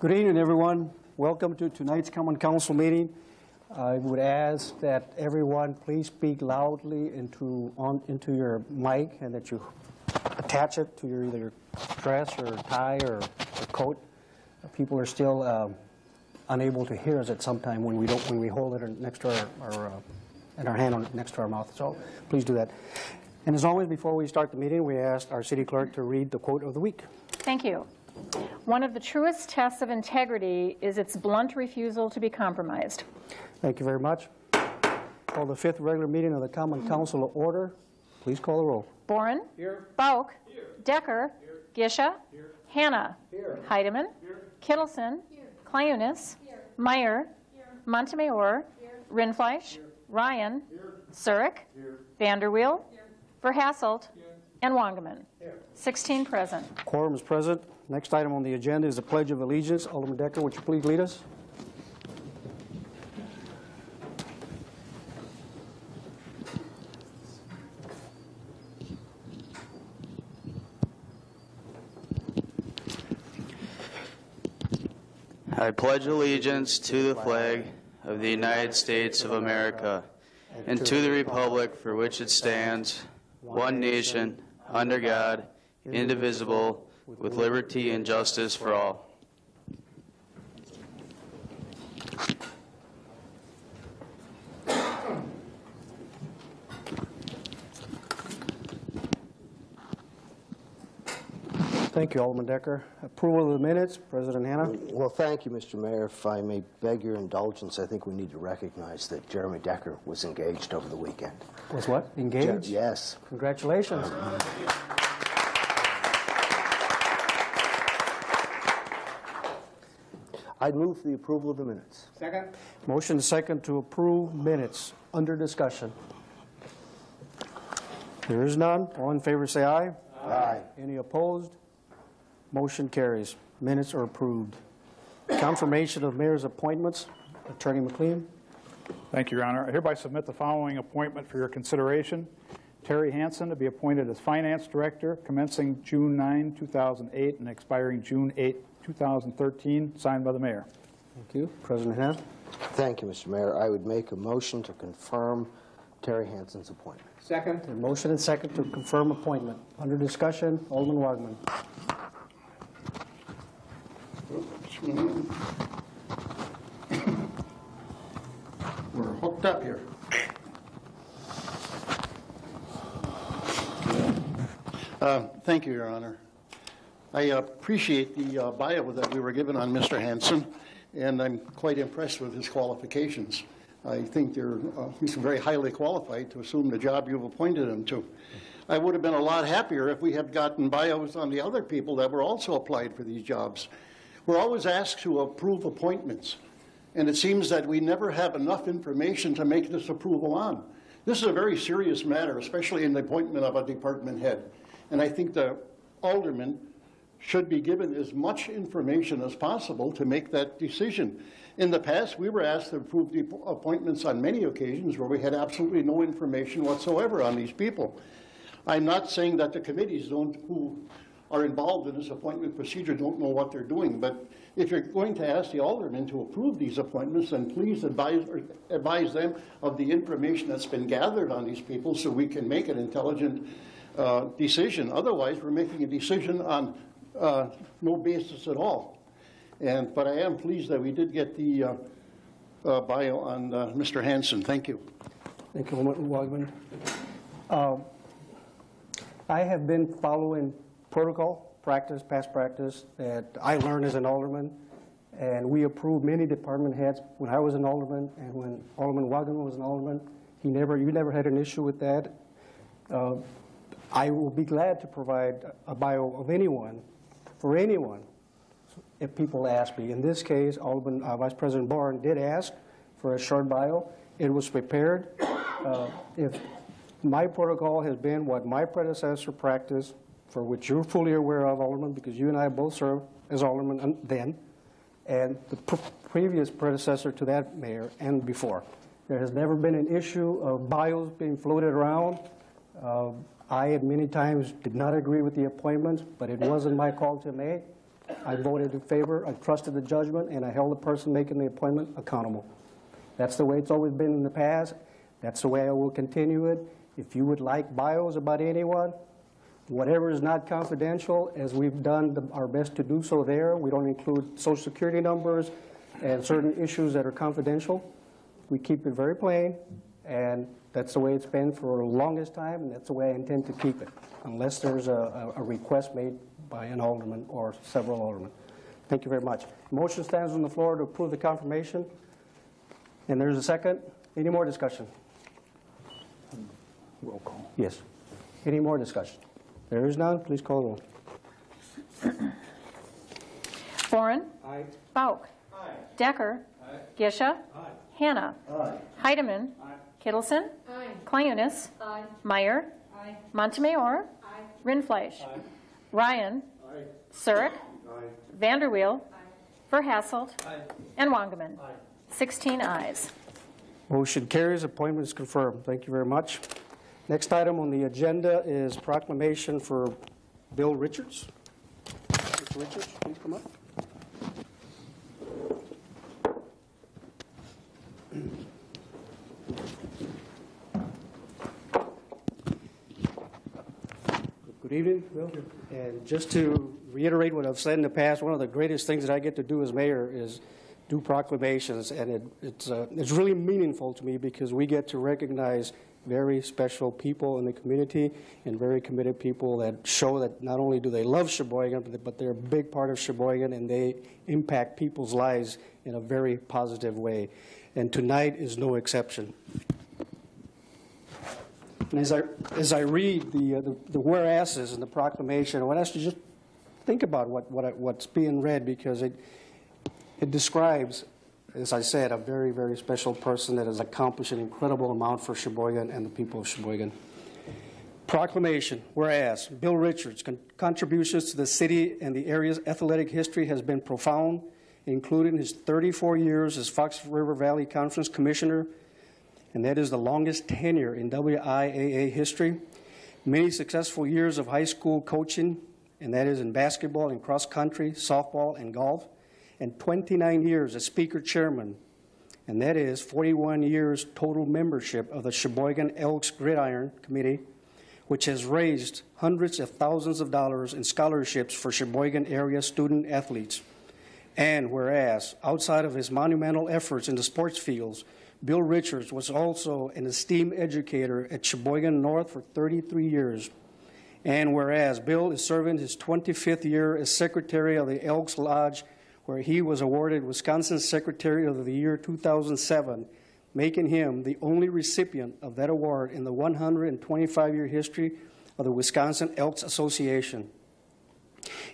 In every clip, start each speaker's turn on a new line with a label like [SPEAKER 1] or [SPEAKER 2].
[SPEAKER 1] Good evening, everyone. Welcome to tonight's Common Council meeting. I would ask that everyone please speak loudly into, on, into your mic and that you attach it to your either dress or tie or, or coat. People are still um, unable to hear us at some time when we don't, when we hold it next to our, our uh, in our hand on, next to our mouth. So please do that. And as always, before we start the meeting, we ask our city clerk to read the quote of the week.
[SPEAKER 2] Thank you. One of the truest tests of integrity is its blunt refusal to be compromised.
[SPEAKER 1] Thank you very much. Call the fifth regular meeting of the Common Council to order. Please call the roll.
[SPEAKER 2] Boren. Here. Bauk. Decker. Gisha. Hanna. Heidemann. Kittleson. Clayunas. Meyer. Montemayor. Rindfleisch. Ryan. Surrick. Vanderweel. Verhasselt. And Wangerman. 16 present.
[SPEAKER 1] Quorum is present. Next item on the agenda is the Pledge of Allegiance. Alderman Decker, would you please lead us?
[SPEAKER 3] I pledge allegiance to the flag of the United States of America and to the republic for which it stands, one nation, under God, indivisible, with liberty and justice for all.
[SPEAKER 1] Thank you, Alderman Decker. Approval of the minutes, President Hanna.
[SPEAKER 4] Well, thank you, Mr. Mayor. If I may beg your indulgence, I think we need to recognize that Jeremy Decker was engaged over the weekend.
[SPEAKER 1] Was what? Engaged?
[SPEAKER 4] Yes.
[SPEAKER 1] Congratulations.
[SPEAKER 4] Um, I'd move for the approval of the minutes. Second?
[SPEAKER 1] Motion second to approve minutes. Under discussion. There is none. All in favor, say aye.
[SPEAKER 4] Aye.
[SPEAKER 1] Any opposed? Motion carries. Minutes are approved. Confirmation of mayor's appointments. Attorney McLean.
[SPEAKER 5] Thank you, Your Honor. I hereby submit the following appointment for your consideration. Terry Hansen to be appointed as Finance Director commencing June 9, 2008 and expiring June 8, 2013, signed by the mayor.
[SPEAKER 1] Thank you. President Hanna.
[SPEAKER 4] Thank you, Mr. Mayor. I would make a motion to confirm Terry Hansen's appointment.
[SPEAKER 1] Second. A Motion and second to confirm appointment. Under discussion, Alderman Wagman.
[SPEAKER 6] We're hooked up here. Uh, Thank you, Your Honor. I appreciate the uh, bio that we were given on Mr. Hansen, and I'm quite impressed with his qualifications. I think uh, he's very highly qualified to assume the job you've appointed him to. I would have been a lot happier if we had gotten bios on the other people that were also applied for these jobs. We're always asked to approve appointments, and it seems that we never have enough information to make this approval on. This is a very serious matter, especially in the appointment of a department head. And I think the alderman should be given as much information as possible to make that decision. In the past, we were asked to approve the appointments on many occasions where we had absolutely no information whatsoever on these people. I'm not saying that the committees don't, who are involved in this appointment procedure don't know what they're doing, but if you're going to ask the aldermen to approve these appointments, then please advise, advise them of the information that's been gathered on these people so we can make an intelligent uh, decision. Otherwise, we're making a decision on uh, no basis at all. And, but I am pleased that we did get the uh, uh, bio on uh, Mr. Hansen. Thank you.
[SPEAKER 1] Thank you, Wagman. Uh, I have been following protocol, practice, past practice that I learned as an alderman, and we approved many department heads when I was an alderman and when Alderman Wagman was an alderman. He never, you never had an issue with that. Uh, I will be glad to provide a bio of anyone, for anyone, if people ask me. In this case, Alderman, uh, Vice President Boren did ask for a short bio. It was prepared. Uh, If my protocol has been what my predecessor practiced, for which you're fully aware of, Alderman, because you and I both served as alderman then, and the pr- previous predecessor to that mayor and before. There has never been an issue of bios being floated around. Uh, I, many times, did not agree with the appointments, but it wasn't my call to make. I voted in favor, I trusted the judgment, and I held the person making the appointment accountable. That's the way it's always been in the past. That's the way I will continue it. If you would like bios about anyone, whatever is not confidential, as we've done the- our best to do so there, we don't include social security numbers and certain issues that are confidential. We keep it very plain, and that's the way it's been for the longest time, and that's the way I intend to keep it, unless there's a, a a request made by an alderman or several aldermen. Thank you very much. Motion stands on the floor to approve the confirmation, and there's a second. Any more discussion?
[SPEAKER 5] Roll call.
[SPEAKER 1] Yes. Any more discussion? There is none, please call the roll.
[SPEAKER 2] Boren. Aye. Bauk. Aye. Decker. Aye. Gisha. Aye. Hanna. Aye. Heidemann. Aye. Kittleson. Aye. Clayunas. Aye. Meyer. Aye. Montemayor. Aye. Rindfleisch. Aye. Ryan. Aye. Surrick. Aye. Vanderweel. Aye. Verhasselt. Aye. And Wangerman. Aye. 16 ayes.
[SPEAKER 1] Motion carries, appointment is confirmed. Thank you very much. Next item on the agenda is proclamation for Bill Richards. Mr. Richards, please come up. Evening, Bill. And just to reiterate what I've said in the past, one of the greatest things that I get to do as mayor is do proclamations, and it, it's, uh, it's really meaningful to me because we get to recognize very special people in the community and very committed people that show that not only do they love Sheboygan, but, they're a big part of Sheboygan and they impact people's lives in a very positive way. And tonight is no exception. And as I, as I read the, uh, the, the whereases and the proclamation, I want us to just think about what, what, what's being read because it, it describes, as I said, a very, very special person that has accomplished an incredible amount for Sheboygan and the people of Sheboygan. Proclamation, whereas Bill Richards' con- contributions to the city and the area's athletic history has been profound, including his 34 years as Fox River Valley Conference Commissioner, and that is the longest tenure in WIAA history. Many successful years of high school coaching, and that is in basketball and cross country, softball, and golf, and 29 years as speaker chairman, and that is 41 years total membership of the Sheboygan Elks Gridiron Committee, which has raised hundreds of thousands of dollars in scholarships for Sheboygan area student athletes. And whereas, outside of his monumental efforts in the sports fields, Bill Richards was also an esteemed educator at Sheboygan North for 33 years. And whereas Bill is serving his 25th year as secretary of the Elks Lodge, where he was awarded Wisconsin Secretary of the Year 2007, making him the only recipient of that award in the 125 year history of the Wisconsin Elks Association.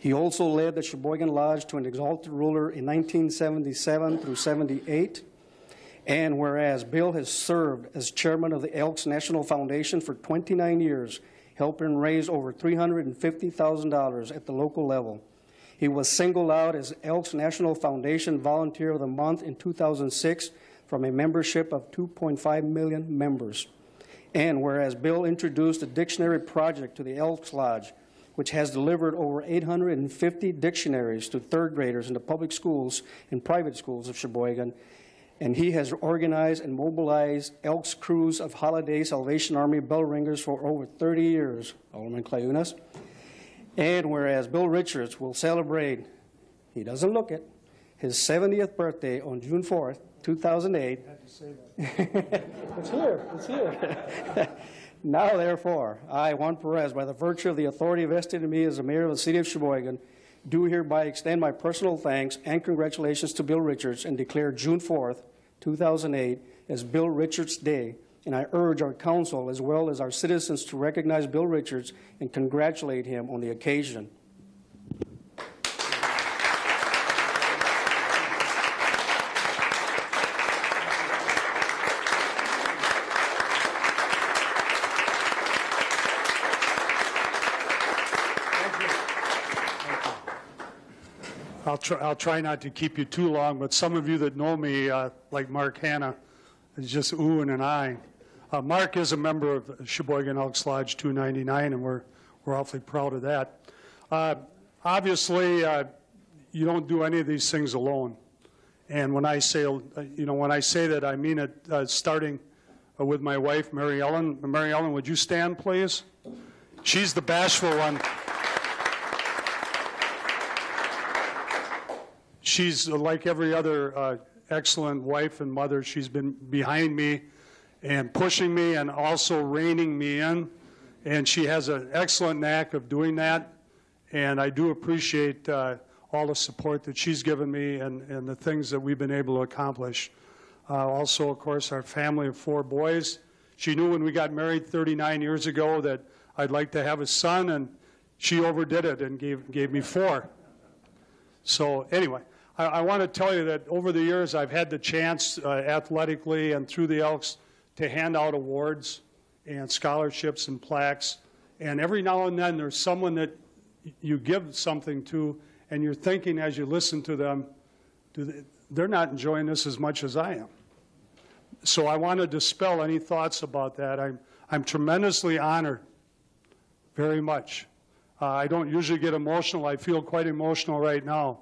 [SPEAKER 1] He also led the Sheboygan Lodge to an exalted ruler in 1977 through 78. And whereas Bill has served as chairman of the Elks National Foundation for 29 years, helping raise over $350,000 at the local level. He was singled out as Elks National Foundation Volunteer of the Month in 2006 from a membership of 2.5 million members. And whereas Bill introduced a dictionary project to the Elks Lodge, which has delivered over 850 dictionaries to third graders in the public schools and private schools of Sheboygan, and he has organized and mobilized Elks crews of Holiday Salvation Army bell ringers for over 30 years, Alderman Clayunas. And whereas Bill Richards will celebrate, he doesn't look it, his 70th birthday on June 4th, 2008. it's here, it's here. now, therefore, I, Juan Perez, by the virtue of the authority vested in me as the mayor of the city of Sheboygan, do hereby extend my personal thanks and congratulations to Bill Richards and declare June 4th, 2008 as Bill Richards Day. And I urge our council as well as our citizens to recognize Bill Richards and congratulate him on the occasion.
[SPEAKER 7] Try, I'll try not to keep you too long, but some of you that know me, uh, like Mark Hanna, is just oohing and eyeing. Uh, Mark is a member of Sheboygan Elks Lodge 299, and we're, we're awfully proud of that. Uh, obviously, uh, you don't do any of these things alone. And when I say, uh, you know, when I say that, I mean it, uh, starting with my wife, Mary Ellen. Mary Ellen, would you stand, please? She's the bashful one. She's uh, like every other uh, excellent wife and mother. She's been behind me and pushing me and also reining me in. And she has an excellent knack of doing that. And I do appreciate uh, all the support that she's given me and, and the things that we've been able to accomplish. Uh, also, of course, our family of four boys. She knew when we got married 39 years ago that I'd like to have a son, and she overdid it and gave, gave me four. So anyway, I, I want to tell you that over the years, I've had the chance uh, athletically and through the Elks to hand out awards and scholarships and plaques. And every now and then, there's someone that you give something to, and you're thinking as you listen to them, they're not enjoying this as much as I am. So I want to dispel any thoughts about that. I'm, I'm tremendously honored, very much. Uh, I don't usually get emotional. I feel quite emotional right now.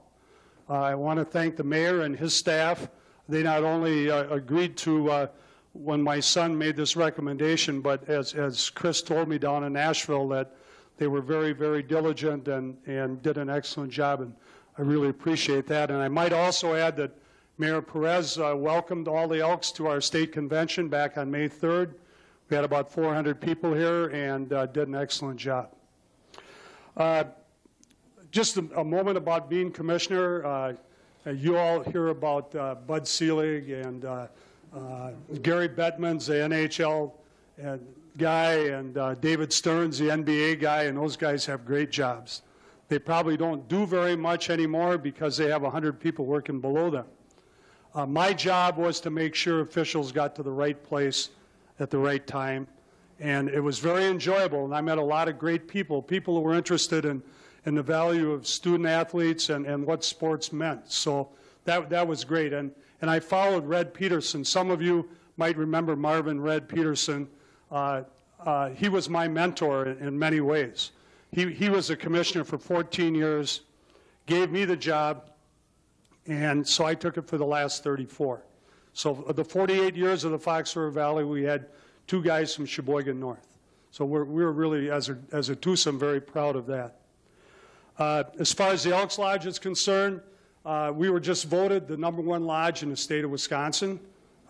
[SPEAKER 7] I want to thank the mayor and his staff. They not only uh, agreed to uh, when my son made this recommendation, but as, as Chris told me down in Nashville, that they were very, very diligent and, and did an excellent job, and I really appreciate that. And I might also add that Mayor Perez uh, welcomed all the Elks to our state convention back on May 3rd. We had about 400 people here and uh, did an excellent job. Uh, just a, a moment about being commissioner. Uh, you all hear about uh, Bud Selig and uh, uh, Gary Bettman's the NHL uh, guy, and uh, David Stern's, the NBA guy, and those guys have great jobs. They probably don't do very much anymore because they have 100 people working below them. Uh, my job was to make sure officials got to the right place at the right time, and it was very enjoyable. And I met a lot of great people, people who were interested in, in the value of student athletes and, and what sports meant. So that, that was great. And, and I followed Red Peterson. Some of you might remember Marvin Red Peterson. Uh, uh, he was my mentor in, in many ways. He, he was a commissioner for 14 years, gave me the job, and so I took it for the last 34. So the 48 years of the Fox River Valley, we had two guys from Sheboygan North. So we're, we're really, as a, as a twosome, very proud of that. Uh, as far as the Elks Lodge is concerned, uh, we were just voted the number one lodge in the state of Wisconsin.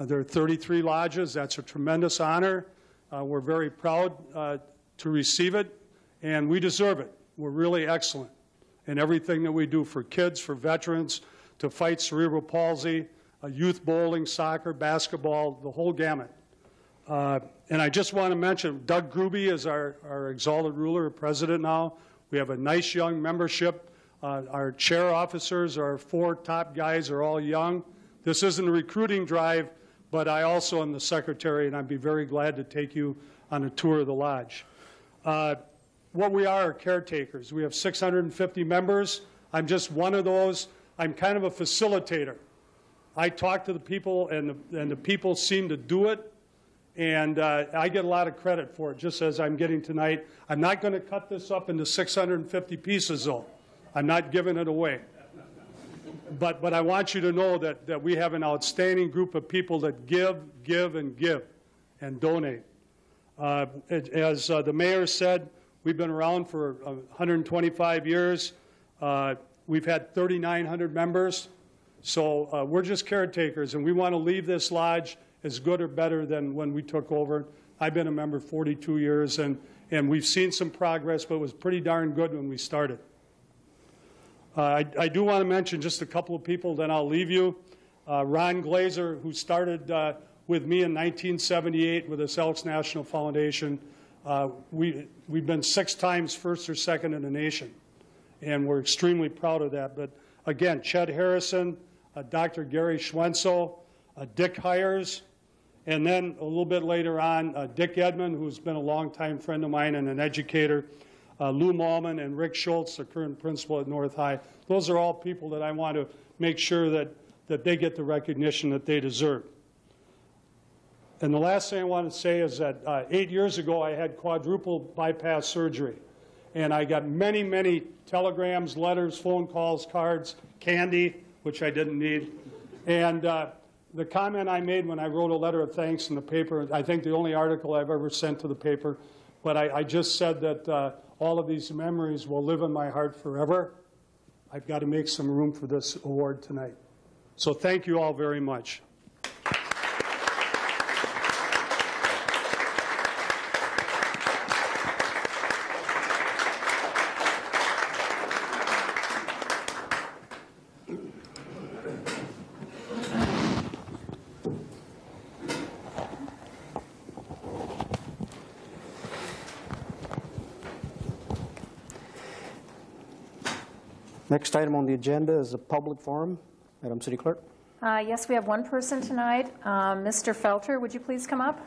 [SPEAKER 7] Uh, there are 33 lodges. That's a tremendous honor. Uh, we're very proud uh, to receive it, and we deserve it. We're really excellent in everything that we do for kids, for veterans, to fight cerebral palsy, youth bowling, soccer, basketball, the whole gamut. And I just want to mention Doug Gruby is our, our exalted ruler, president now. We have a nice young membership. Uh, our chair officers, our four top guys are all young. This isn't a recruiting drive, but I also am the secretary, and I'd be very glad to take you on a tour of the lodge. Uh, what we are are caretakers. We have 650 members. I'm just one of those. I'm kind of a facilitator. I talk to the people, and the, and the people seem to do it, and uh, I get a lot of credit for it, just as I'm getting tonight. I'm not going to cut this up into 650 pieces, though. I'm not giving it away. But, but I want you to know that, that we have an outstanding group of people that give, give, and give, and donate. Uh, as uh, the mayor said, we've been around for uh, 125 years. Uh, we've had 3,900 members. So uh, we're just caretakers, and we want to leave this lodge as good or better than when we took over. I've been a member 42 years, and, and we've seen some progress, but it was pretty darn good when we started. Uh, I, I, do want to mention just a couple of people, then I'll leave you. Uh, Ron Glazer, who started uh, with me in 1978 with the Elks National Foundation. Uh, we, we've been six times first or second in the nation, and we're extremely proud of that. But again, Chet Harrison, uh, Dr. Gary Schwenzel, uh, Dick Hires, and then a little bit later on, Dick Edmond, who's been a longtime friend of mine and an educator uh, Lou Malman and Rick Schultz, the current principal at North High. Those are all people that I want to make sure that, that they get the recognition that they deserve. And the last thing I want to say is that uh, eight years ago I had quadruple bypass surgery. and I got many, many telegrams, letters, phone calls, cards, candy, which I didn't need. And uh, the comment I made when I wrote a letter of thanks in the paper, I think the only article I've ever sent to the paper, but I, I just said that uh, all of these memories will live in my heart forever. I've got to make some room for this award tonight. So thank you all very much.
[SPEAKER 1] Next item on the agenda is a public forum. Madam City Clerk?
[SPEAKER 2] Uh, Yes, we have one person tonight. Um, Mr. Felter, would you please come up?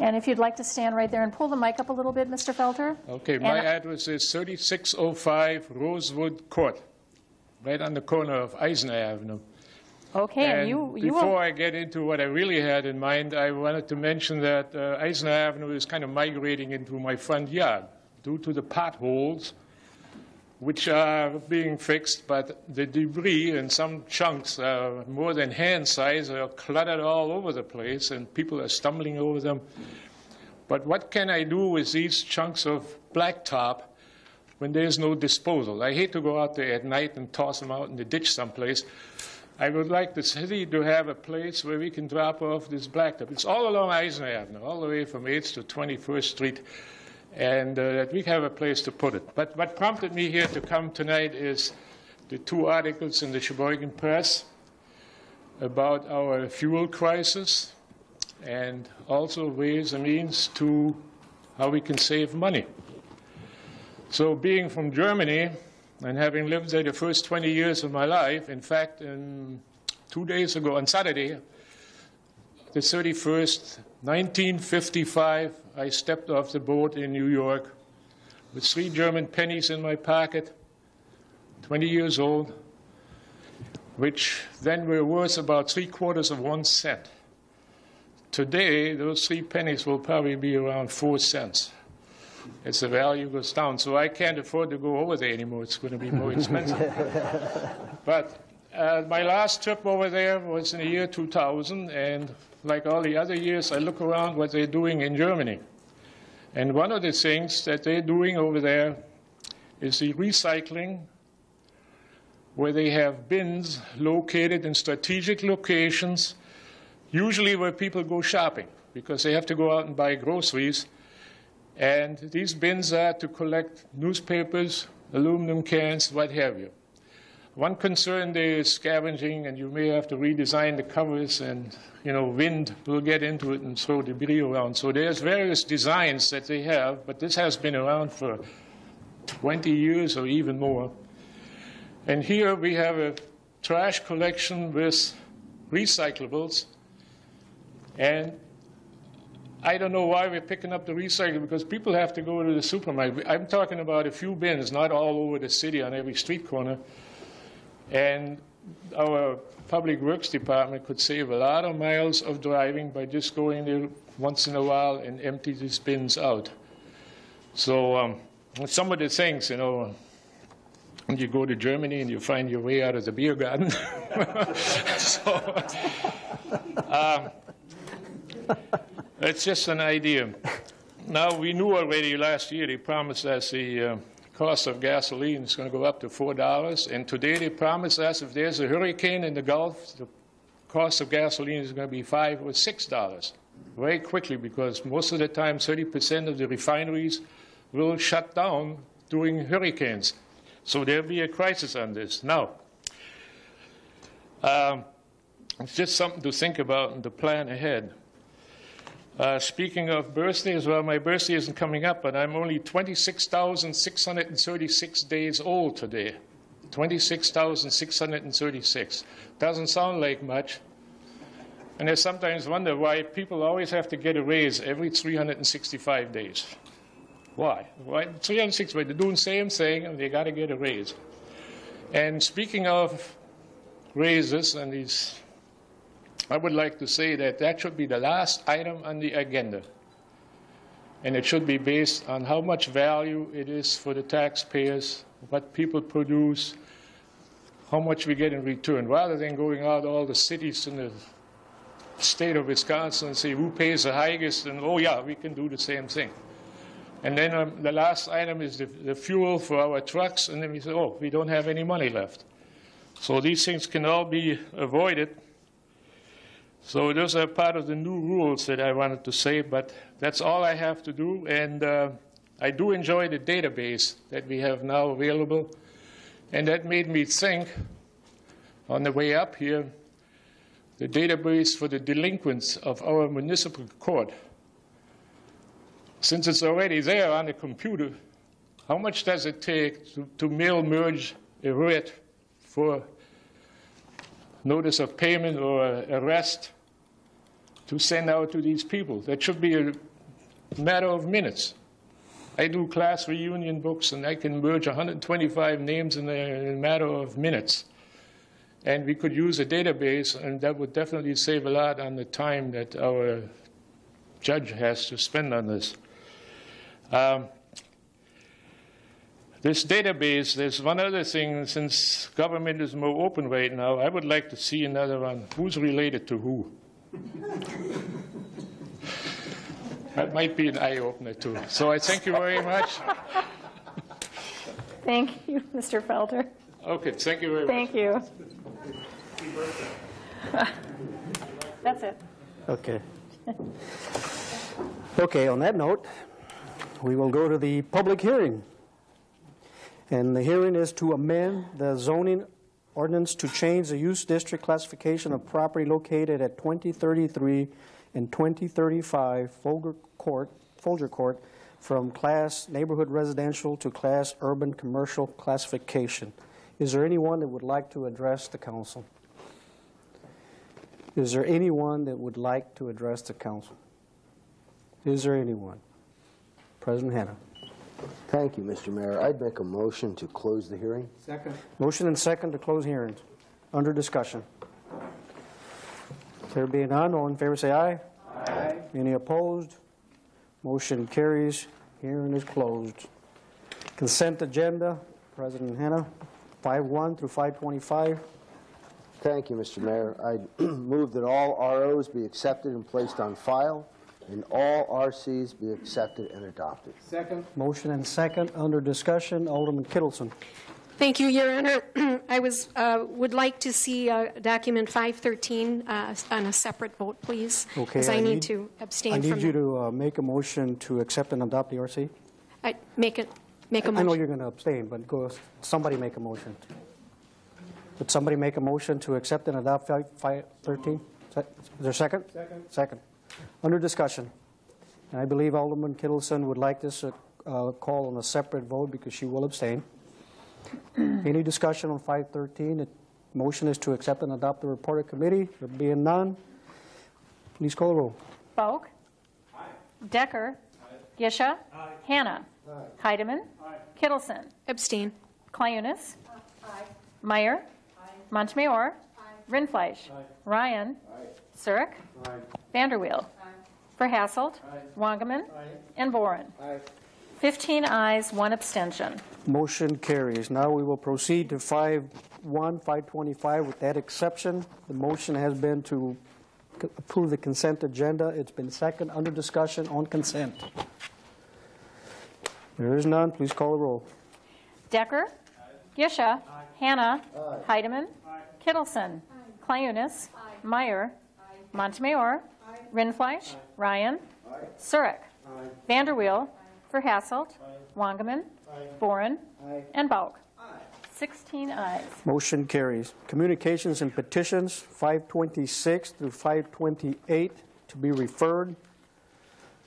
[SPEAKER 2] And if you'd like to stand right there and pull the mic up a little bit, Mr. Felter?
[SPEAKER 8] Okay, my
[SPEAKER 2] And-
[SPEAKER 8] address is 3605 Rosewood Court, right on the corner of Eisner Avenue.
[SPEAKER 2] Okay, and you, you
[SPEAKER 8] before
[SPEAKER 2] will,
[SPEAKER 8] I get into what I really had in mind, I wanted to mention that uh, Eisner Avenue is kind of migrating into my front yard due to the potholes, which are being fixed, but the debris and some chunks are more than hand size are cluttered all over the place, and people are stumbling over them. But what can I do with these chunks of blacktop when there's no disposal? I hate to go out there at night and toss them out in the ditch someplace. I would like the city to have a place where we can drop off this blacktop. It's all along Eisner Avenue, all the way from 8th to 21st Street, and uh, that we have a place to put it. But what prompted me here to come tonight is the two articles in the Sheboygan Press about our fuel crisis and also ways and means to how we can save money. So, being from Germany and having lived there the first 20 years of my life, in fact, in two days ago, on Saturday, the 31st, 1955, I stepped off the boat in New York with three German pennies in my pocket, 20 years old, which then were worth about three quarters of one cent. Today, those three pennies will probably be around four cents. As the value goes down. So I can't afford to go over there anymore. It's going to be more expensive. but uh, my last trip over there was in the year 2000, and like all the other years, I look around what they're doing in Germany. And one of the things that they're doing over there is the recycling, where they have bins located in strategic locations usually where people go shopping because they have to go out and buy groceries. And these bins are to collect newspapers, aluminum cans, what have you. One concern there is scavenging, and you may have to redesign the covers, and you know, wind will get into it and throw debris around. So there's various designs that they have, but this has been around for 20 years or even more. And here we have a trash collection with recyclables and I don't know why we're picking up the recycling because people have to go to the supermarket. I'm talking about a few bins, not all over the city on every street corner. And our public works department could save a lot of miles of driving by just going there once in a while and empty these bins out. So um, some of the things, you know, when you go to Germany and you find your way out of the beer garden. so, um, it's just an idea. Now, we knew already last year they promised us the uh, cost of gasoline is going to go up to $4. And today they promised us if there's a hurricane in the Gulf, the cost of gasoline is going to be 5 or $6 very quickly because most of the time 30% of the refineries will shut down during hurricanes. So there'll be a crisis on this. Now, um, it's just something to think about and to plan ahead. Uh, speaking of birthdays, well, my birthday isn't coming up, but I'm only 26,636 days old today. 26,636. Doesn't sound like much. And I sometimes wonder why people always have to get a raise every 365 days. Why? Why 365? They're doing the same thing and they got to get a raise. And speaking of raises and these, I would like to say that that should be the last item on the agenda. And it should be based on how much value it is for the taxpayers, what people produce, how much we get in return, rather than going out all the cities in the state of Wisconsin and say who pays the highest, and oh yeah, we can do the same thing. And then um, the last item is the, the fuel for our trucks, and then we say, oh, we don't have any money left. So these things can all be avoided. So those are part of the new rules that I wanted to say, but that's all I have to do. And uh, I do enjoy the database that we have now available. And that made me think on the way up here, the database for the delinquents of our municipal court. Since it's already there on the computer, how much does it take to, to mail merge a writ for notice of payment or arrest to send out to these people? That should be a matter of minutes. I do class reunion books and I can merge 125 names in a, matter of minutes. And we could use a database, and that would definitely save a lot on the time that our judge has to spend on this. Um, this database, there's one other thing, since government is more open right now, I would like to see another one. Who's related to who? that might be an eye opener, too. So I thank you very much.
[SPEAKER 2] Thank you, Mr. Felter.
[SPEAKER 8] Okay, thank you very much.
[SPEAKER 2] Thank you. That's it.
[SPEAKER 1] Okay. Okay, on that note, we will go to the public hearing. And the hearing is to amend the zoning ordinance to change the use district classification of property located at 2033 and 2035 Folger Court, Folger Court from class neighborhood residential to class urban commercial classification. Is there anyone that would like to address the council? Is there anyone that would like to address the council? Is there anyone? President Hanna.
[SPEAKER 4] Thank you, Mr. Mayor. I'd make a motion to close the hearing.
[SPEAKER 1] Second. Motion and second to close hearings. Under discussion. There being none, all in favor say aye. Aye. Any opposed? Motion carries. Hearing is closed. Consent agenda, President Hanna, 5-1 through 525.
[SPEAKER 4] Thank you, Mr. Mayor. I move that all ROs be accepted and placed on file, and all RCs be accepted and adopted.
[SPEAKER 1] Second. Motion and second, under discussion, Alderman Kittleson.
[SPEAKER 9] Thank you, Your Honor. I was, uh, would like to see uh, document 513 uh, on a separate vote, please.
[SPEAKER 1] Okay,
[SPEAKER 9] Because I
[SPEAKER 1] I
[SPEAKER 9] need
[SPEAKER 1] need-
[SPEAKER 9] to abstain
[SPEAKER 1] I
[SPEAKER 9] from
[SPEAKER 1] need you
[SPEAKER 9] that.
[SPEAKER 1] to uh, make a motion to accept and adopt the RC.
[SPEAKER 9] I- Make it, make a
[SPEAKER 1] I
[SPEAKER 9] motion.
[SPEAKER 1] I know you're going to abstain, but go, somebody make a motion. Would somebody make a motion to accept and adopt 513? Is there a second? Second. Second. Under discussion. And I believe Alderman Kittleson would like this uh, uh, call on a separate vote because she will abstain. Any discussion on 513? The motion is to accept and adopt the report of committee. There being none, please call the roll.
[SPEAKER 2] Bauk? Decker? Gisha? Hanna? Heidemann? Kittleson?
[SPEAKER 9] Abstain.
[SPEAKER 2] Clayunas? Meyer? Montemayor? Rindfleisch? Ryan? Surrick? Vanderweel? Verhasselt? Wangerman? And Boren. 15 ayes, one abstention.
[SPEAKER 1] Motion carries. Now we will proceed to 5-1, 525. With that exception, the motion has been to approve the consent agenda. It's been second under discussion on consent. There is none. Please call the roll.
[SPEAKER 2] Decker? Gisha? Hanna? Heidemann? Kittleson? Clayunas? Meyer? Montemayor? Rindfleisch? Ryan? Surrick? Vanderweel? Verhasselt? Wangerman? Boren? And Bauk. 16 ayes.
[SPEAKER 1] Motion carries. Communications and petitions, 526 through 528 to be referred.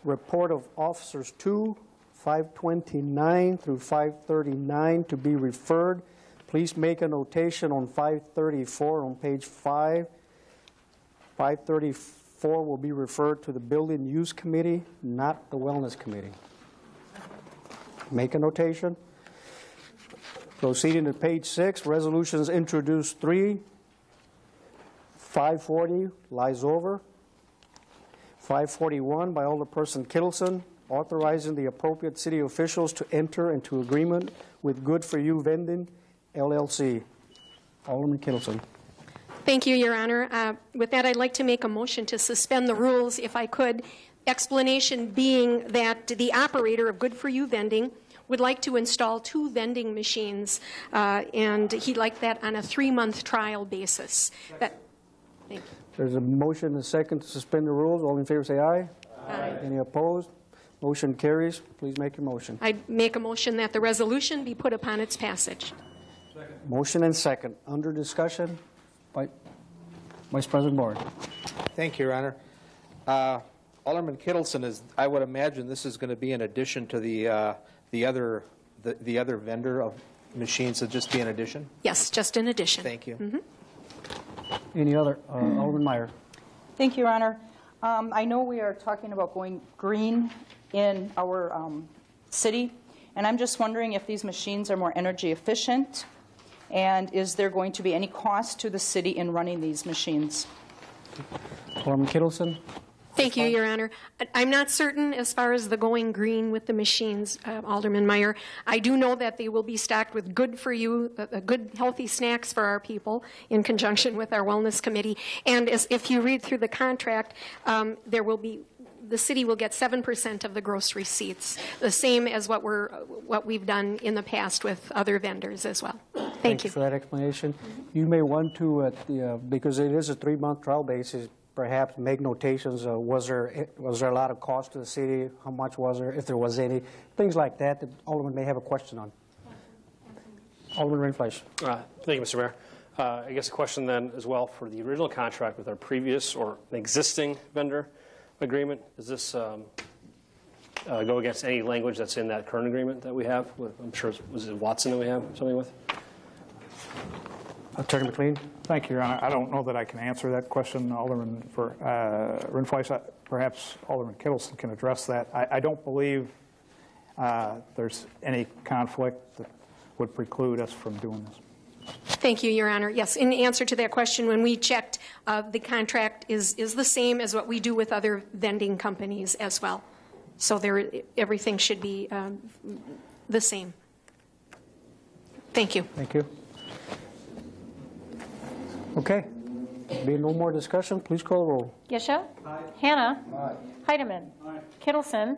[SPEAKER 1] Report of officers 2, 529 through 539 to be referred. Please make a notation on 534 on page 5. 534 will be referred to the Building Use Committee, not the Wellness Committee. Make a notation. Proceeding to page six, resolutions introduced three. 540 lies over. 541 by Alderperson Kittleson, authorizing the appropriate city officials to enter into agreement with Good For You Vending LLC. Alderman Kittleson.
[SPEAKER 9] Thank you, Your Honor. Uh, With that, I'd like to make a motion to suspend the rules, if I could. Explanation being that the operator of Good For You Vending would like to install two vending machines, uh, and he'd like that on a three-month trial basis. That- Thank you.
[SPEAKER 1] There's a motion and a second to suspend the rules. All in favor say aye. Aye. Any opposed? Motion carries. Please make your motion.
[SPEAKER 9] I'd make a motion that the resolution be put upon its passage.
[SPEAKER 1] Motion and second. Under discussion Vice President Moore.
[SPEAKER 10] Thank you, Your Honor. Uh, Alderman Kittleson is, I would imagine this is going to be in addition to the, uh, the other, the the other vendor of machines, so just be in addition?
[SPEAKER 9] Yes, just in addition.
[SPEAKER 10] Thank you.
[SPEAKER 1] Any other? Uh, Alderman Meyer.
[SPEAKER 11] Thank you, Your Honor. Um, I know we are talking about going green in our um, city, and I'm just wondering if these machines are more energy efficient, and is there going to be any cost to the city in running these machines?
[SPEAKER 1] Alderman Kittleson.
[SPEAKER 9] Thank you, Your Honor. I- I'm not certain as far as the going green with the machines, uh, Alderman Meyer. I do know that they will be stocked with good for you, uh, good healthy snacks for our people in conjunction with our Wellness Committee. And as, if you read through the contract, um, there will be, the city will get 7% of the gross receipts, the same as what we're, what we've done in the past with other vendors as well. Thank you.
[SPEAKER 1] for that explanation. You may want to, at the, uh, because it is a three-month trial basis, perhaps make notations, uh, was there, was there a lot of cost to the city? How much was there, if there was any? Things like that that Alderman may have a question on. Alderman Rindfleisch.
[SPEAKER 12] Uh, Thank you, Mr. Mayor. Uh, I guess a question then as well for the original contract with our previous or an existing vendor agreement. Does this um, uh, go against any language that's in that current agreement that we have? with- I'm sure, it's- was it Watson that we have something with?
[SPEAKER 1] Attorney McLean.
[SPEAKER 5] Thank you, Your Honor. I don't know that I can answer that question, Alderman for uh, Rindfleisch. Uh, Perhaps Alderman Kittleson can address that. I I don't believe uh, there's any conflict that would preclude us from doing this.
[SPEAKER 9] Thank you, Your Honor. Yes, in answer to that question, when we checked, uh, the contract is, is the same as what we do with other vending companies as well. So there, everything should be um, the same. Thank you.
[SPEAKER 1] Thank you. Okay. Being no more discussion, please call the roll.
[SPEAKER 2] Gisha. Hanna. Heidemann. Kittleson.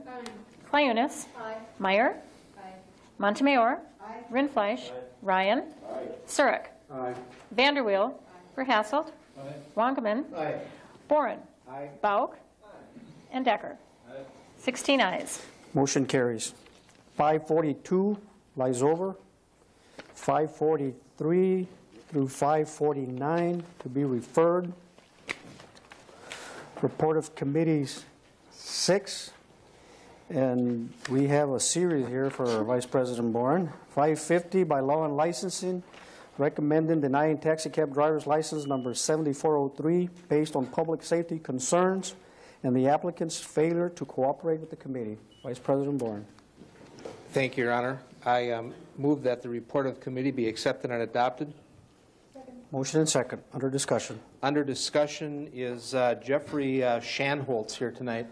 [SPEAKER 2] Clayunas. Meyer. Montemayor. Rindfleisch. Ryan. Surrick. Vanderweel. Verhasselt. Wangerman. Boren. Bauk. And Decker. 16 ayes.
[SPEAKER 1] Motion carries. 542 lies over. 543 through 549 to be referred. Report of committees, six. And we have a series here for Vice President Boren. 550 by Law and Licensing, recommending denying taxi cab driver's license number 7403 based on public safety concerns and the applicant's failure to cooperate with the committee. Vice President Boren.
[SPEAKER 10] Thank you, Your Honor. I um, move that the report of the committee be accepted and adopted.
[SPEAKER 1] Motion and second. Under discussion.
[SPEAKER 10] Under discussion is uh, Jeffrey uh, Shanholtz here tonight.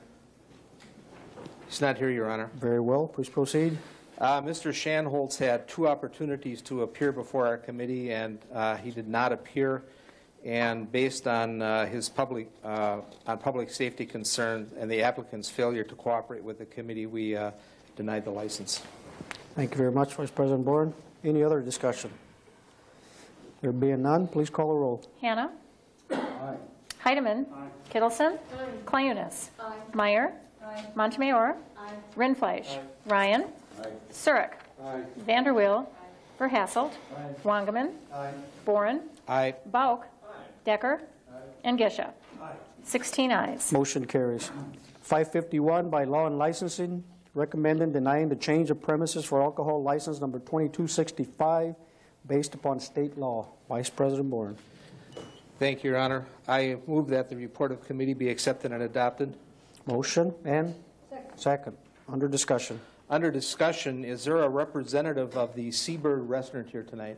[SPEAKER 10] He's not here, Your Honor.
[SPEAKER 1] Very well. Please proceed.
[SPEAKER 10] Uh, Mr. Shanholtz had two opportunities to appear before our committee, and uh, he did not appear. And based on uh, his public, uh, on public safety concerns and the applicant's failure to cooperate with the committee, we uh, denied the license.
[SPEAKER 1] Thank you very much, Vice President Boren. Any other discussion? There being none, please call the roll.
[SPEAKER 2] Hanna. Heidemann. Kittleson. Clayunas. Meyer. Montemayor. Rindfleisch. Ryan. Surrick. Vanderweel. Verhasselt. Wangerman. Boren.
[SPEAKER 10] Aye.
[SPEAKER 2] Bauk. Decker. And Gisha. 16 ayes.
[SPEAKER 1] Motion carries. 551 by Law and Licensing, recommending denying the change of premises for alcohol license number 2265 based upon state law. Vice President Boren.
[SPEAKER 10] Thank you, Your Honor. I move that the report of committee be accepted and adopted.
[SPEAKER 1] Motion and second. Under discussion.
[SPEAKER 10] Under discussion, is there a representative of the Seabird Restaurant here tonight?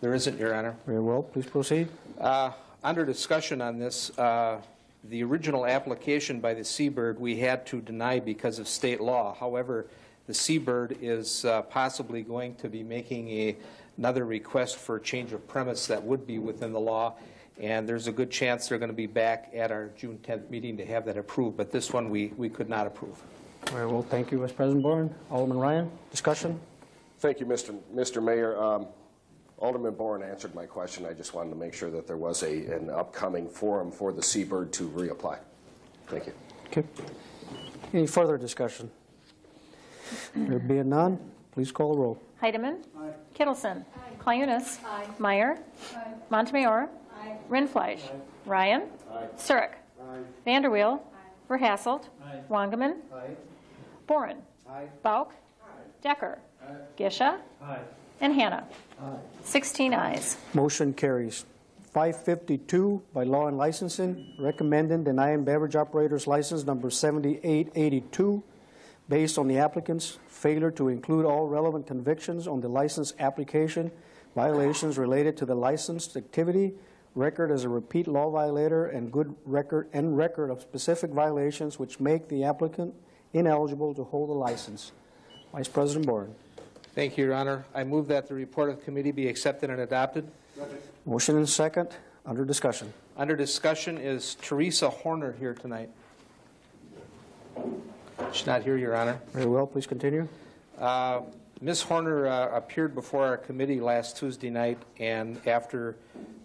[SPEAKER 10] There isn't, Your Honor.
[SPEAKER 1] Very well, please proceed.
[SPEAKER 10] Uh, Under discussion on this, uh, the original application by the Seabird, we had to deny because of state law. However, the Seabird is uh, possibly going to be making a- another request for a change of premise that would be within the law, and there's a good chance they're going to be back at our June 10th meeting to have that approved, but this one we we could not approve.
[SPEAKER 1] Very well, thank you, Vice President Boren. Alderman Ryan, discussion?
[SPEAKER 13] Thank you, Mr. Mr. Mayor. Um, Alderman Boren answered my question. I just wanted to make sure that there was a, an upcoming forum for the Seabird to reapply. Thank you.
[SPEAKER 1] Okay. Any further discussion? There being none, please call the roll.
[SPEAKER 2] Heidemann. Kittleson. Clayunas. Meyer. Montemayor. Rindfleisch. Ryan. Surrick. Vanderweel. Verhasselt. Wangerman. Boren. Bauk. Decker. Gisha. And Hanna. 16 ayes.
[SPEAKER 1] Motion carries. 552 by Law and Licensing, recommending denying beverage operators license number 7882 based on the applicant's failure to include all relevant convictions on the license application, violations related to the licensed activity, record as a repeat law violator, and good record and record of specific violations which make the applicant ineligible to hold a license. Vice President Boren.
[SPEAKER 10] Thank you, Your Honor. I move that the report of the committee be accepted and adopted.
[SPEAKER 1] Motion and second, under discussion.
[SPEAKER 10] Under discussion is Teresa Horner here tonight? She's not here, Your Honor.
[SPEAKER 1] Very well, please continue.
[SPEAKER 10] Uh, Ms. Horner uh, appeared before our committee last Tuesday night, and after,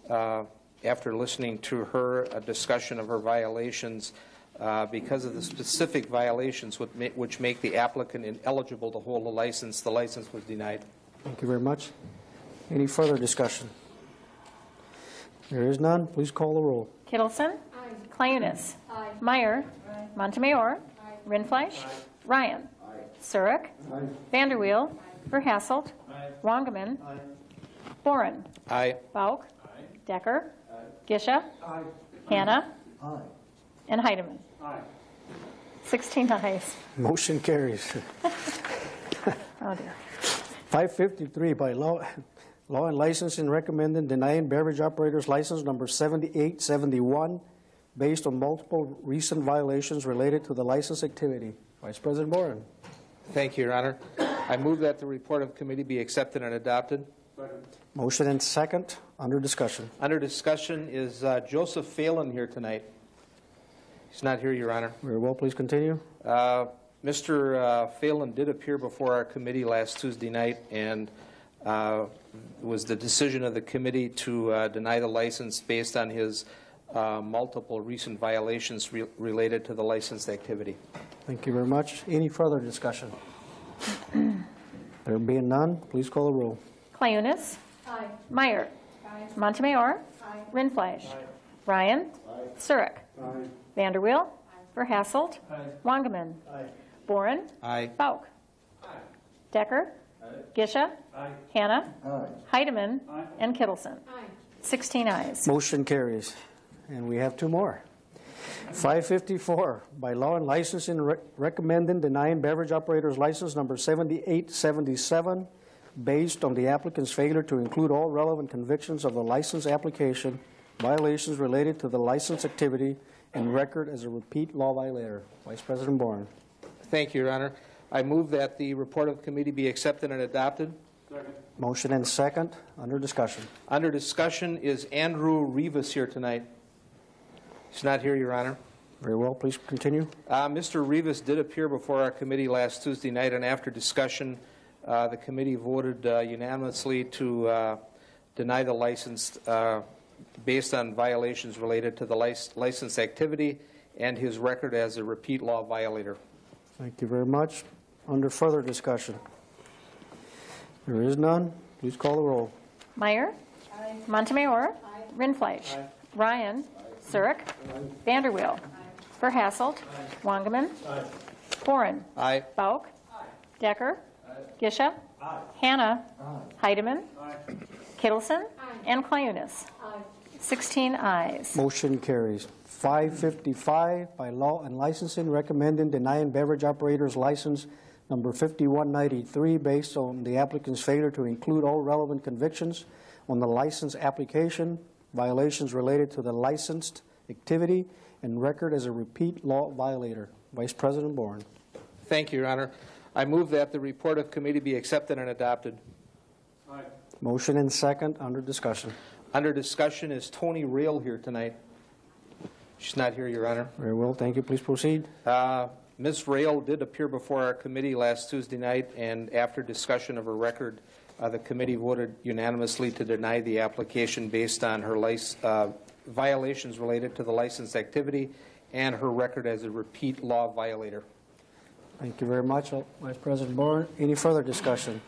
[SPEAKER 10] after listening to her a discussion of her violations, uh, because of the specific violations which ma- which make the applicant ineligible to hold a license, the license was denied.
[SPEAKER 1] Thank you very much. Any further discussion? There is none. Please call the roll.
[SPEAKER 2] Kittleson. Clayunas. Meyer. Montemayor. Rindfleisch. Ryan. Surrick. Vanderweel. Verhasselt. Wangerman. Boren.
[SPEAKER 10] Aye.
[SPEAKER 2] Bauk. Decker. Gisha. Hanna. And Heidemann. 16 ayes.
[SPEAKER 1] Motion carries.
[SPEAKER 2] Oh dear.
[SPEAKER 1] 553 by Law Law and Licensing recommending denying beverage operators license number 7871 based on multiple recent violations related to the license activity. Vice President Boren.
[SPEAKER 10] Thank you, Your Honor. I move that the report of committee be accepted and adopted.
[SPEAKER 1] Motion and second, under discussion.
[SPEAKER 10] Under discussion is uh, Joseph Phelan here tonight? He's not here, Your Honor.
[SPEAKER 1] Very well, please continue.
[SPEAKER 10] Uh, Mr. uh, Phelan did appear before our committee last Tuesday night, and uh, was the decision of the committee to uh, deny the license based on his uh, multiple recent violations re- related to the licensed activity.
[SPEAKER 1] Thank you very much. Any further discussion? There being none, please call the roll.
[SPEAKER 2] Clayunas. Meyer. Montemayor. Rindfleisch. Ryan. Surrick. Vanderweel. Verhasselt. Wangerman. Boren.
[SPEAKER 10] Aye.
[SPEAKER 2] Bauk. Decker. Gisha. Hanna. Heidemann. And Kittleson. 16 ayes.
[SPEAKER 1] Motion carries. And we have two more. 554, by law and licensing, rec- recommending denying beverage operators license number 7877 based on the applicant's failure to include all relevant convictions of the license application, violations related to the license activity, and record as a repeat law violator. Vice President Boren.
[SPEAKER 10] Thank you, Your Honor. I move that the report of the committee be accepted and adopted. Second.
[SPEAKER 1] Motion and second, under discussion.
[SPEAKER 10] Under discussion is Andrew Rivas here tonight. He's not here, Your Honor.
[SPEAKER 1] Very well, please continue.
[SPEAKER 10] Uh, Mr. Rivas did appear before our committee last Tuesday night, and after discussion, uh, the committee voted uh, unanimously to uh, deny the license uh, based on violations related to the lic- license activity and his record as a repeat law violator.
[SPEAKER 1] Thank you very much. Under further discussion. There is none. Please call the roll.
[SPEAKER 2] Meyer. Montemayor. Rindfleisch. Ryan. Surrick. Vanderweel. Verhasselt. Wangerman. Boren.
[SPEAKER 10] Aye.
[SPEAKER 2] Bauk. Decker. Gisha. Hanna. Heidemann. Kittleson. And Clayunas. 16 ayes.
[SPEAKER 1] Motion carries. 555 by Law and Licensing, recommending denying beverage operator's license number 5193 based on the applicant's failure to include all relevant convictions on the license application, violations related to the licensed activity, and record as a repeat law violator. Vice President Boren.
[SPEAKER 10] Thank you, Your Honor. I move that the report of committee be accepted and adopted.
[SPEAKER 1] Motion and second, under discussion.
[SPEAKER 10] Under discussion is Tony Rail here tonight. She's not here, Your Honor.
[SPEAKER 1] Very well, thank you. Please proceed.
[SPEAKER 10] Uh, Ms. Rail did appear before our committee last Tuesday night, and after discussion of her record, uh, the committee voted unanimously to deny the application based on her lic- uh, violations related to the licensed activity and her record as a repeat law violator.
[SPEAKER 1] Thank you very much, Vice President Boren. Any further discussion?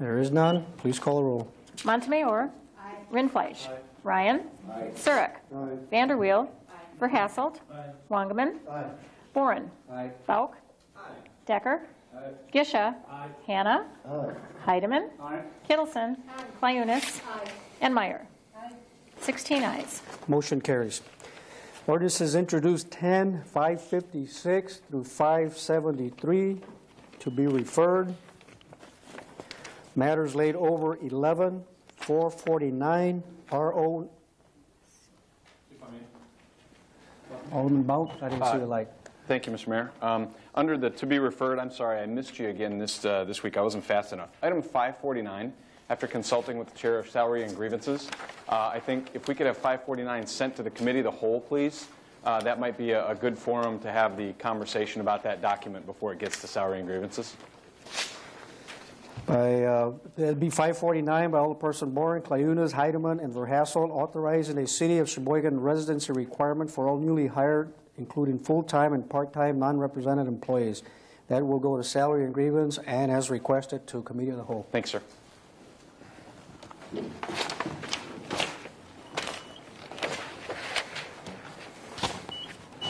[SPEAKER 1] There is none. Please call the roll.
[SPEAKER 2] Montemayor. Rindfleisch. Ryan. Surrick. Vanderweel. Verhasselt. Wangerman. Boren. Bauk. Decker. Gisha. Hanna. Heidemann. Kittleson. Clayunas. And Meyer. 16 ayes.
[SPEAKER 1] Motion carries. Ordinances introduced 10, 556 through 573 to be referred. Matters laid over 11, 449, RO. Alderman Bauk, I didn't see the light.
[SPEAKER 14] Thank you, Mr. Mayor. Um, Under the to be referred, I'm sorry, I missed you again this, uh, this week. I wasn't fast enough. Item 549, after consulting with the Chair of Salary and Grievances, uh, I think if we could have 549 sent to the committee the whole, please, uh, that might be a, a good forum to have the conversation about that document before it gets to Salary and Grievances.
[SPEAKER 1] By, uh, It'd be 549 by Alderperson Boren, Clayunas, Heidemann, and Verhasselt, authorizing a City of Sheboygan residency requirement for all newly hired, including full-time and part-time non-represented employees. That will go to Salary and Grievance and as requested to Committee of the Whole.
[SPEAKER 14] Thanks, sir.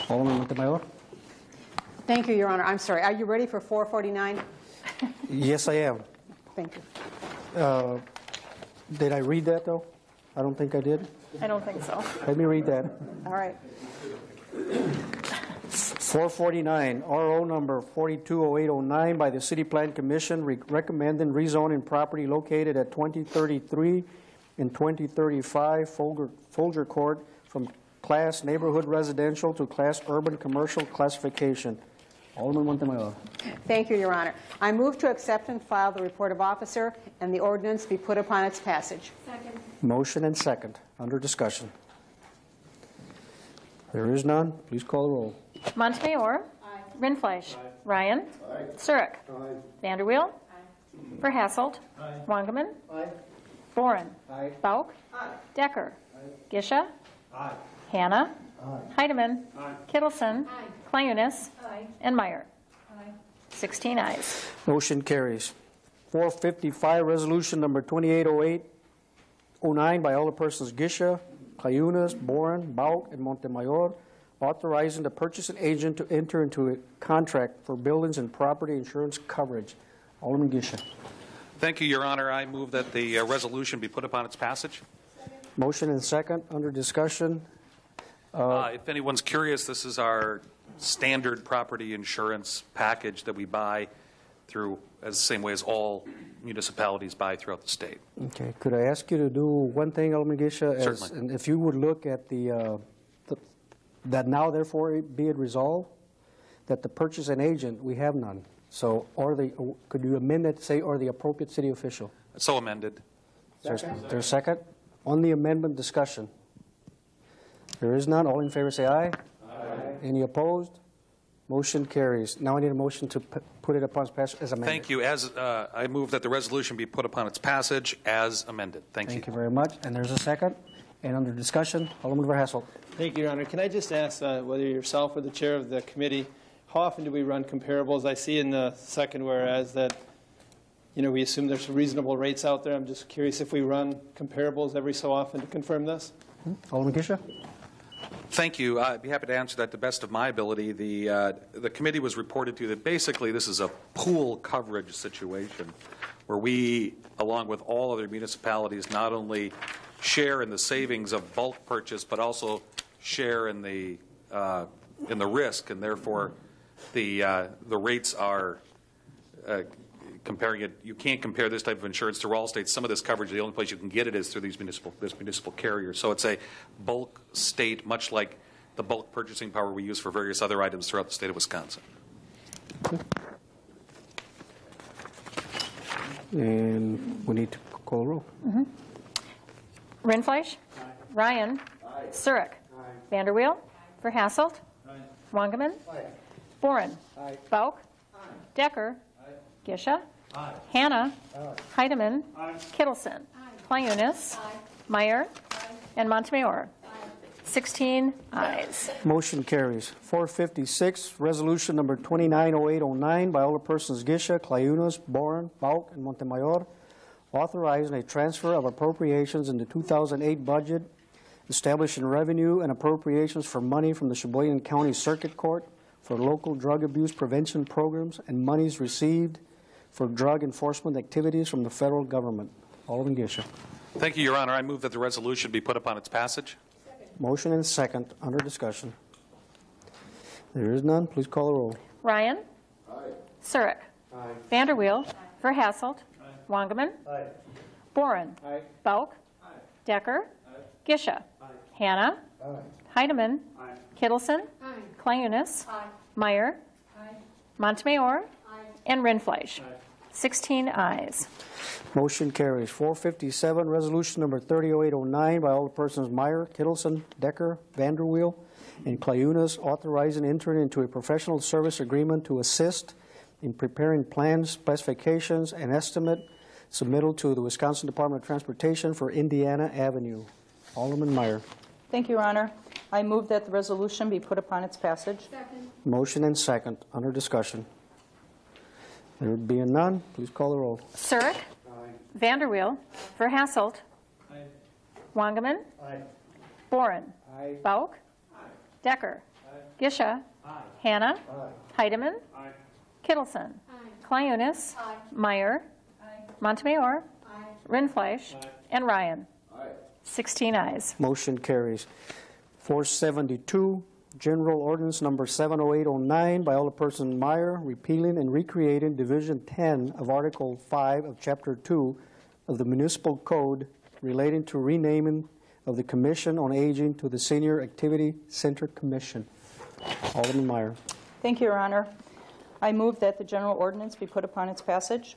[SPEAKER 1] Alderman Montemayor?
[SPEAKER 15] Thank you, Your Honor. I'm sorry. Are you ready for 449?
[SPEAKER 1] Yes, I am.
[SPEAKER 15] Thank you.
[SPEAKER 1] Uh, Did I read that, though? I don't think I did.
[SPEAKER 2] I don't think so.
[SPEAKER 1] Let me read that.
[SPEAKER 15] All right.
[SPEAKER 1] 449, RO number 420809 by the City Plan Commission re- recommending rezoning property located at 2033 and 2035 Folger Folger Court from Class Neighborhood Residential to Class Urban Commercial classification. Alderman Montemayor.
[SPEAKER 15] Thank you, Your Honor. I move to accept and file the report of officer and the ordinance be put upon its passage.
[SPEAKER 2] Second.
[SPEAKER 1] Motion and second. Under discussion. There is none. Please call the roll.
[SPEAKER 2] Montemayor. Rindfleisch. Ryan. Surrick. Vanderweel. Verhasselt. Wangerman. Boren. Bauk. Decker. Gisha. Hanna. Heidemann. Kittleson. Clayunas. And Meyer. 16 ayes.
[SPEAKER 1] Motion carries. 455, resolution number 280809 by all the persons Gisha, Clayunas, Boren, Bauk, and Montemayor, authorizing the purchasing agent to enter into a contract for buildings and property insurance coverage. Alderman Gisha.
[SPEAKER 16] Thank you, Your Honor. I move that the uh, resolution be put upon its passage.
[SPEAKER 1] Motion and second, under discussion.
[SPEAKER 16] Uh, If anyone's curious, this is our standard property insurance package that we buy through, as the same way as all municipalities buy throughout the state.
[SPEAKER 1] Okay, could I ask you to do one thing, Alderman Gisha? as-
[SPEAKER 16] Certainly.
[SPEAKER 1] And if you would look at the, uh, the- that now therefore be it resolved, that the purchasing agent, we have none. So, or the, could you amend it say, or the appropriate city official?
[SPEAKER 16] So amended.
[SPEAKER 1] There's there's a second? On the amendment discussion. There is none. All in favor say aye. Aye. Any opposed? Motion carries. Now I need a motion to pu- put it upon its passage as amended.
[SPEAKER 16] Thank you. As, uh, I move that the resolution be put upon its passage as amended. Thank you.
[SPEAKER 1] Thank you very much. And there's a second. And under discussion, Alderman Verhasselt.
[SPEAKER 17] Thank you, Your Honor. Can I just ask uh, whether yourself or the chair of the committee, how often do we run comparables? I see in the second whereas that, you know, we assume there's reasonable rates out there. I'm just curious if we run comparables every so often to confirm this?
[SPEAKER 1] Alderman Gisha?
[SPEAKER 16] Thank you. I'd be happy to answer that to the best of my ability. The, uh, the committee was reported to that basically this is a pool coverage situation where we, along with all other municipalities, not only share in the savings of bulk purchase, but also share in the, uh, in the risk, and therefore, the, uh, the rates are, uh, comparing it, you can't compare this type of insurance to all states. Some of this coverage, the only place you can get it is through these municipal, this municipal carrier. So it's a bulk state, much like the bulk purchasing power we use for various other items throughout the state of Wisconsin.
[SPEAKER 1] And we need to call roll.
[SPEAKER 2] Rindfleisch. Ryan. Surrick. Vanderweel. Verhasselt. Wangerman. Boren. Bauk. Decker. Gisha. Hanna. Heidemann. Kittleson. Clayunas. Meyer. And Montemayor. 16 ayes.
[SPEAKER 1] Motion carries. 456, resolution number 290809 by all the persons Gisha, Clayunas, Boren, Bauk, and Montemayor, authorizing a transfer of appropriations in the 2008 budget, establishing revenue and appropriations for money from the Sheboygan County Circuit Court for local drug abuse prevention programs and monies received for drug enforcement activities from the federal government. Alderman Gisha.
[SPEAKER 16] Thank you, Your Honor. I move that the resolution be put upon its passage.
[SPEAKER 1] Motion and second, under discussion. There is none, please call the roll.
[SPEAKER 2] Ryan. Surrick. Vanderweel. Verhasselt. Wangerman. Boren. Bauk. Decker. Gisha. Hanna. Heidemann. Kittleson. Clayunas. Meyer. Montemayor. And Rindfleisch. 16 ayes.
[SPEAKER 1] Motion carries. 457, resolution number 300809 by all the persons Meyer, Kittleson, Decker, Vanderweel, and Clayunas authorizing entering into a professional service agreement to assist in preparing plans, specifications, and estimate submittal to the Wisconsin Department of Transportation for Indiana Avenue. Alderman Meyer.
[SPEAKER 11] Thank you, Your Honor. I move that the resolution be put upon its passage.
[SPEAKER 1] Motion and second, under discussion. There being none, please call the roll.
[SPEAKER 2] Surrick. Vanderweel. Verhasselt. Wangerman. Boren. Bauk. Decker. Gisha. Hanna. Heidemann. Kittleson. Clayunas. Meyer. Montemayor. Rindfleisch. And Ryan. 16 ayes.
[SPEAKER 1] Motion carries. 472, General Ordinance Number 70809 by Alderperson Meyer, repealing and recreating Division 10 of Article 5 of Chapter 2 of the Municipal Code relating to renaming of the Commission on Aging to the Senior Activity Center Commission. Alderman Meyer.
[SPEAKER 11] Thank you, Your Honor. I move that the general ordinance be put upon its passage.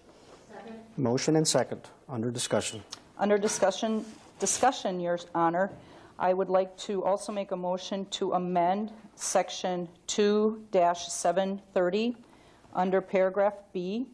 [SPEAKER 1] Motion and second, under discussion.
[SPEAKER 11] Under discussion, discussion, Your Honor, I would like to also make a motion to amend Section 2-730 under paragraph B,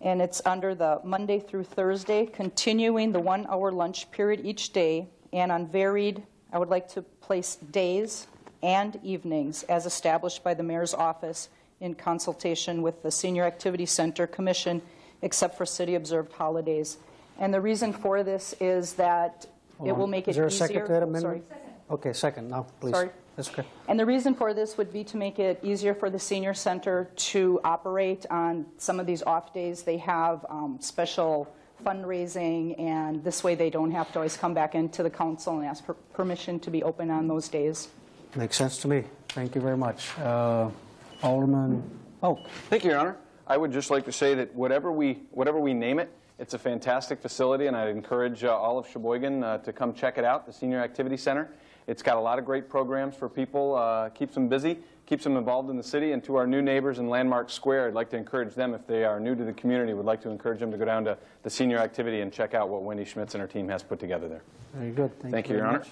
[SPEAKER 11] and it's under the Monday through Thursday, continuing the one-hour lunch period each day, and on varied, I would like to place days and evenings as established by the mayor's office in consultation with the Senior Activity Center Commission, except for city-observed holidays. And the reason for this is that
[SPEAKER 1] Hold
[SPEAKER 11] it
[SPEAKER 1] on.
[SPEAKER 11] will make it
[SPEAKER 1] Is there
[SPEAKER 11] easier.
[SPEAKER 1] a second to that amendment?
[SPEAKER 11] sorry.
[SPEAKER 1] Okay, second, now, please.
[SPEAKER 11] Sorry.
[SPEAKER 1] That's okay.
[SPEAKER 11] And the reason for this would be to make it easier for the senior center to operate on some of these off days. They have um, special fundraising, and this way they don't have to always come back into the council and ask for permission to be open on those days.
[SPEAKER 1] Makes sense to me. Thank you very much. Uh, Alderman, oh,
[SPEAKER 14] Thank you, Your Honor. I would just like to say that whatever we, whatever we name it, it's a fantastic facility, and I'd encourage uh, all of Sheboygan uh, to come check it out, the Senior Activity Center. It's got a lot of great programs for people, uh, keeps them busy, keeps them involved in the city. And to our new neighbors in Landmark Square, I'd like to encourage them, if they are new to the community, would like to encourage them to go down to the Senior Activity and check out what Wendy Schmitz and her team has put together there.
[SPEAKER 1] very good.
[SPEAKER 14] Thank you,
[SPEAKER 1] very
[SPEAKER 14] Your Honor.
[SPEAKER 1] much.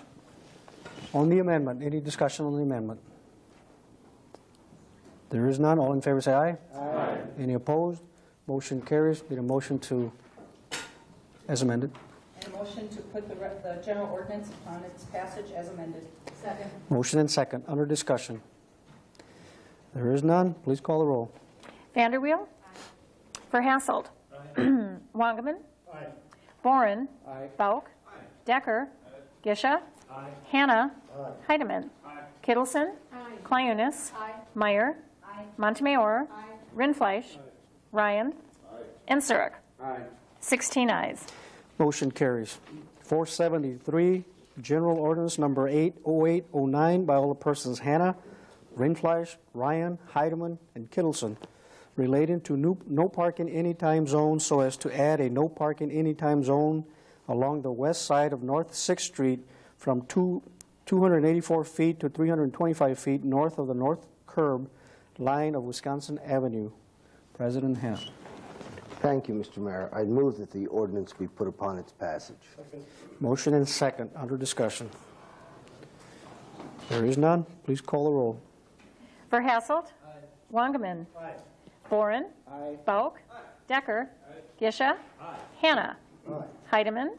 [SPEAKER 1] On the amendment, any discussion on the amendment? There is none. All in favor say aye. Aye. Any opposed? Motion carries. Need a motion to, as amended.
[SPEAKER 11] And a motion to put the, the general ordinance upon its passage as amended. Second.
[SPEAKER 1] Motion and second, under discussion. There is none. Please call the roll.
[SPEAKER 2] Vanderweel. Aye. Verhasselt. Wangerman. Boren. Bauk. Decker. Gisha. Hanna. Heidemann. Kittleson. Clayunas. Meyer. Montemayor. Rindfleisch. Ryan. And Surrick. 16 ayes.
[SPEAKER 1] Motion carries. 473, General Ordinance Number 80809 by all the persons Hanna, Rindfleisch, Ryan, Heidemann, and Kittleson relating to new- no parking anytime zone so as to add a no parking anytime zone along the west side of North Sixth Street from two- 284 feet to 325 feet north of the north curb line of Wisconsin Avenue. President Hanna.
[SPEAKER 4] Thank you, Mr. Mayor. I move that the ordinance be put upon its passage.
[SPEAKER 1] Motion and second, under discussion. There is none. Please call the roll.
[SPEAKER 2] Verhasselt. Wangerman. Boren. Bauk. Decker. Gisha. Hanna. Heidemann.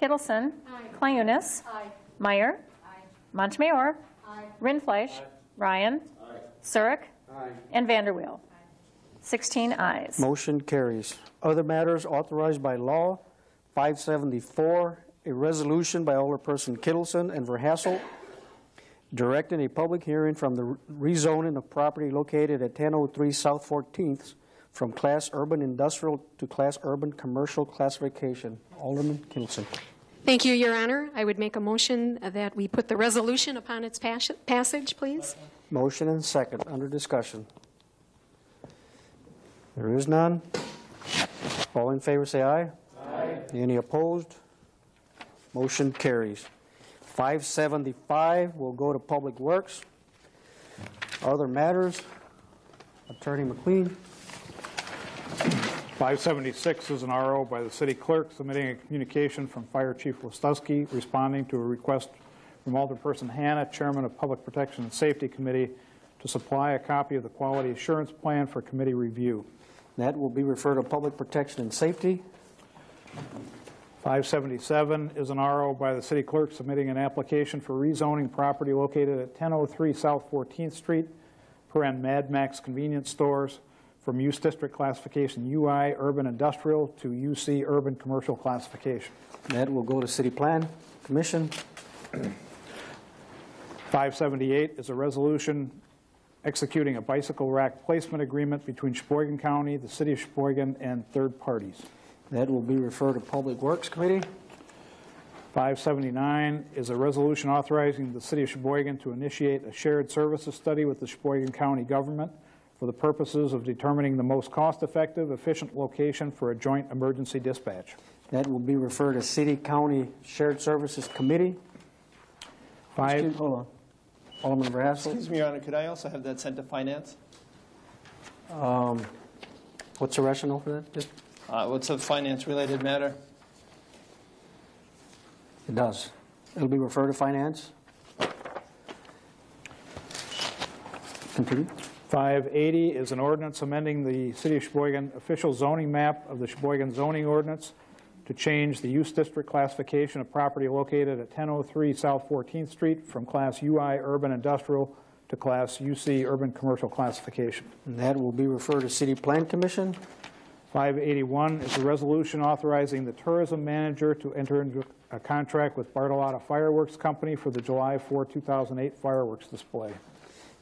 [SPEAKER 2] Kittleson. Clayunas. Meyer. Montemayor. Rindfleisch. Ryan. Surrick. And Vanderweel. 16 ayes.
[SPEAKER 1] Motion carries. Other matters authorized by law, 574, a resolution by Alderperson Kittleson and Verhasselt directing a public hearing from the rezoning of property located at 1003 South 14th from Class Urban Industrial to Class Urban Commercial classification. Alderman Kittleson.
[SPEAKER 9] Thank you, Your Honor. I would make a motion that we put the resolution upon its pas- passage, please.
[SPEAKER 1] Motion and second, under discussion. There is none. All in favor, say aye. Aye. Any opposed? Motion carries. 575 will go to Public Works. Other matters, Attorney McQueen.
[SPEAKER 5] 576 is an RO by the city clerk submitting a communication from Fire Chief Wostowski responding to a request from Alderperson Hanna, Chairman of Public Protection and Safety Committee, to supply a copy of the Quality Assurance Plan for committee review.
[SPEAKER 1] That will be referred to Public Protection and Safety.
[SPEAKER 5] 577 is an RO by the city clerk submitting an application for rezoning property located at 1003 South 14th Street, paren Mad Max Convenience Stores, from use district classification UI Urban Industrial to UC Urban Commercial classification.
[SPEAKER 1] That will go to City Plan Commission.
[SPEAKER 5] 578 is a resolution executing a bicycle rack placement agreement between Sheboygan County, the city of Sheboygan, and third parties.
[SPEAKER 1] That will be referred to Public Works Committee.
[SPEAKER 5] 579 is a resolution authorizing the city of Sheboygan to initiate a shared services study with the Sheboygan County government for the purposes of determining the most cost-effective, efficient location for a joint emergency dispatch.
[SPEAKER 1] That will be referred to City County Shared Services Committee.
[SPEAKER 5] Five.
[SPEAKER 1] Excuse- Hold on. Alderman Verhasselt.
[SPEAKER 17] Excuse me, Your Honor, could I also have that sent to finance?
[SPEAKER 1] Um, What's the rationale for that? Just-
[SPEAKER 17] Uh, What's a finance-related matter?
[SPEAKER 1] It does. It'll be referred to Finance. Continue.
[SPEAKER 5] 580 is an ordinance amending the City of Sheboygan official zoning map of the Sheboygan zoning ordinance to change the use district classification of property located at 1003 South 14th Street from Class UI Urban Industrial to Class UC Urban Commercial classification.
[SPEAKER 1] And that will be referred to City Plan Commission.
[SPEAKER 5] 581 is a resolution authorizing the tourism manager to enter into a contract with Bartolotta Fireworks Company for the July 4, 2008 fireworks display.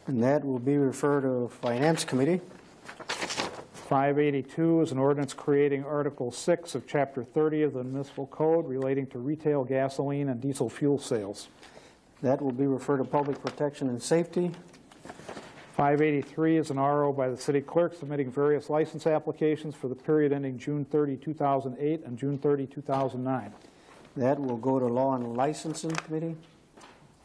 [SPEAKER 1] And that will be referred to Finance Committee.
[SPEAKER 5] 582 is an ordinance creating Article 6 of Chapter 30 of the Municipal Code relating to retail gasoline and diesel fuel sales.
[SPEAKER 1] That will be referred to Public Protection and Safety.
[SPEAKER 5] 583 is an RO by the city clerk submitting various license applications for the period ending June 30, 2008 and June 30, 2009.
[SPEAKER 1] That will go to Law and Licensing Committee.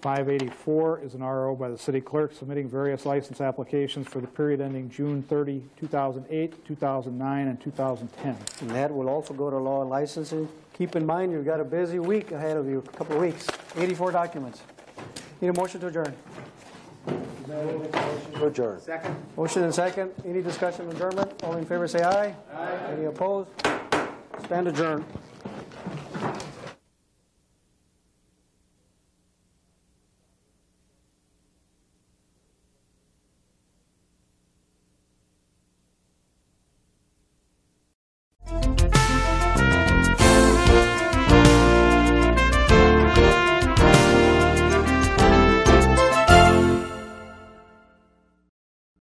[SPEAKER 5] 584 is an RO by the city clerk submitting various license applications for the period ending June 30, 2008, 2009, and 2010.
[SPEAKER 1] And that will also go to Law and Licensing. Keep in mind, you've got a busy week ahead of you, a couple of weeks, 84 documents. Need a motion to adjourn.
[SPEAKER 4] To adjourn.
[SPEAKER 1] Second. Motion and second. Any discussion on adjournment? All in favor, say aye. Aye. Any opposed? Stand adjourned.